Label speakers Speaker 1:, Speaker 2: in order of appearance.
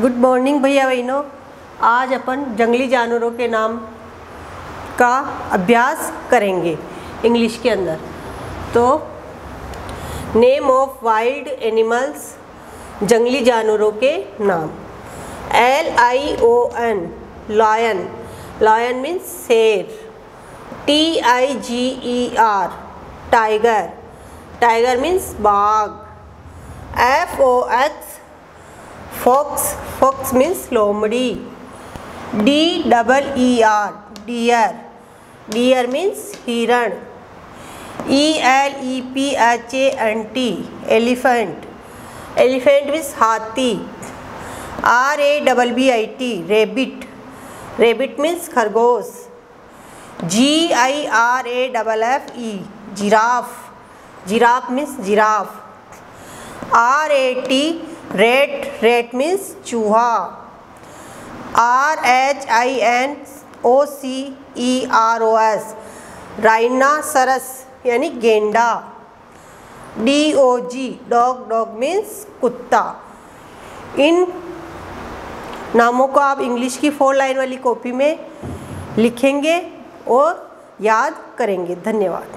Speaker 1: Good morning भैया बहनों। आज अपन जंगली जानवरों के नाम का अभ्यास करेंगे इंग्लिश के अंदर। तो नेम ऑफ़ वाइल्ड एनिमल्स जंगली जानवरों के नाम। L I O N lion lion means शेर। T I G E R tiger tiger means बाघ। F O X fox fox means लोमड़ी D double E R deer deer means हिरण E L E P H A N T elephant elephant means हाथी R A double B I T rabbit rabbit means खरगोश G I R A double F E giraffe giraffe means giraffe R A T rat rat means चूहा. R H I N O C E R O S rhinoceros यानी गेंडा. D O G dog dog means कुत्ता. इन नामों को आप English की four line वाली कॉपी में लिखेंगे और याद करेंगे. धन्यवाद.